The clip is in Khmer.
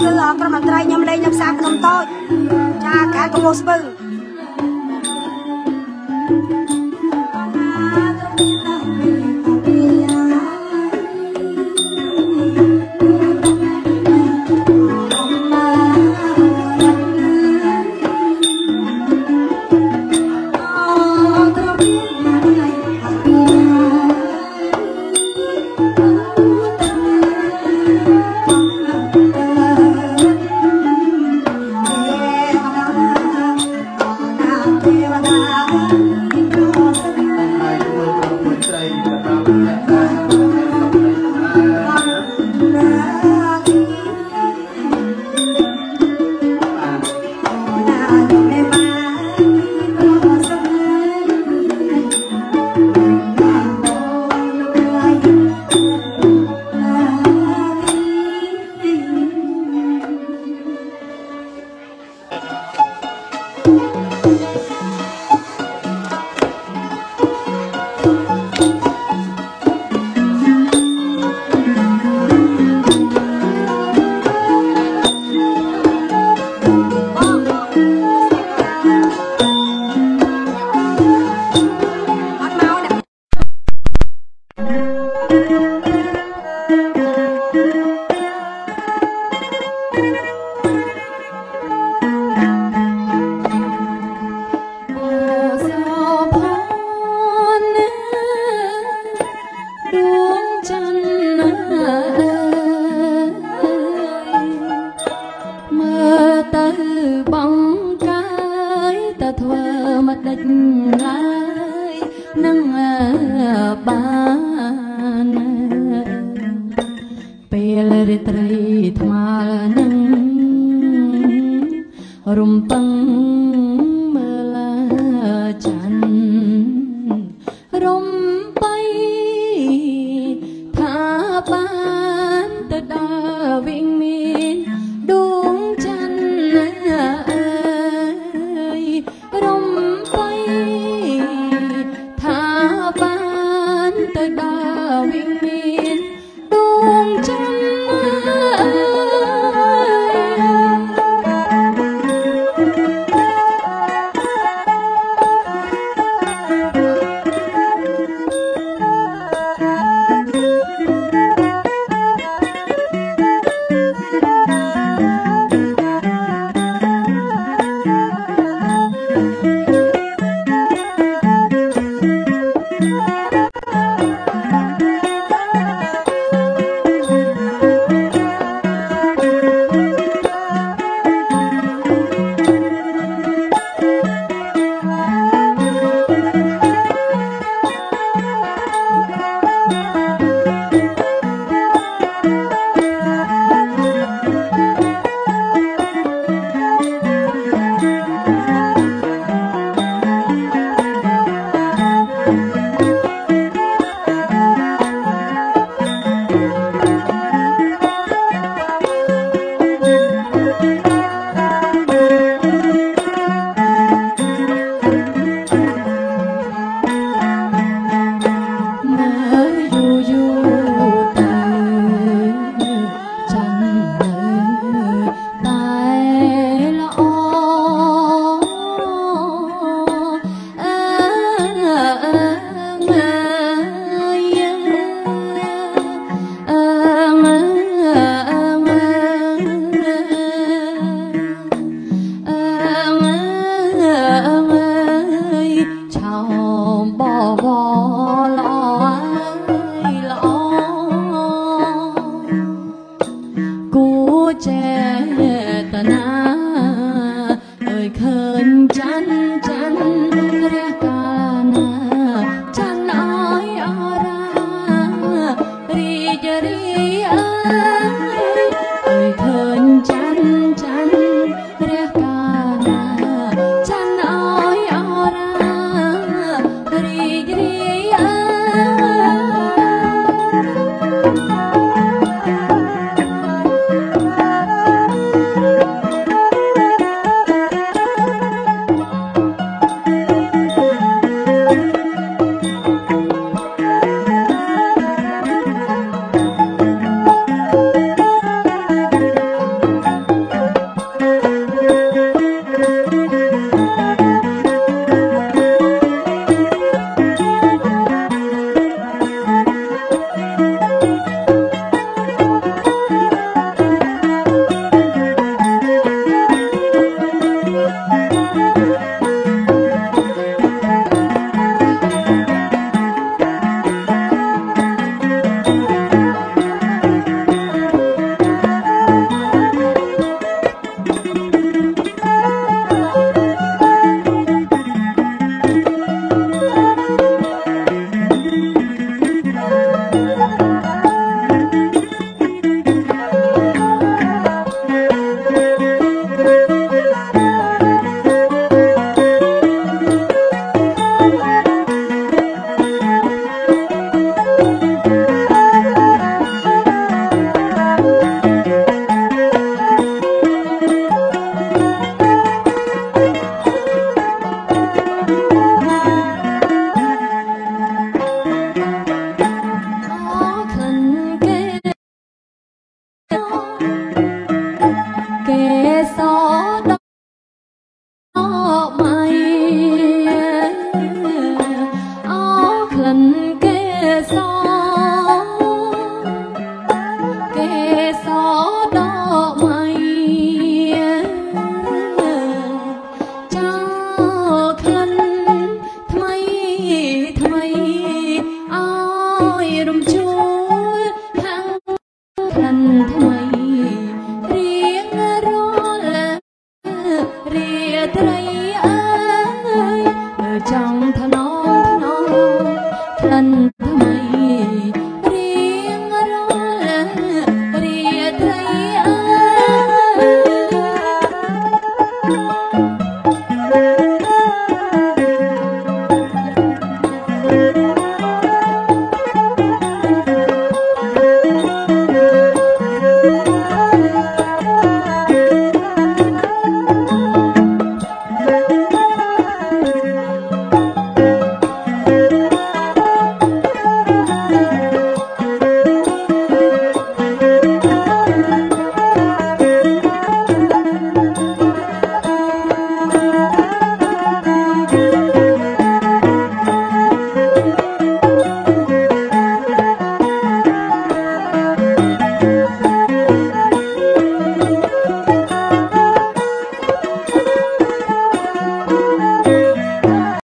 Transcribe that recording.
គឺក្រុមមន្ត្រីខ្ញុំលេងនៅផ្សារភ្នំតូចចាខេត្តកំពង់ស្ពឺ រាត្រីថ្មនឹងរំពឹងមើលច័ន្ទរំបីថាបានទៅដល់ time.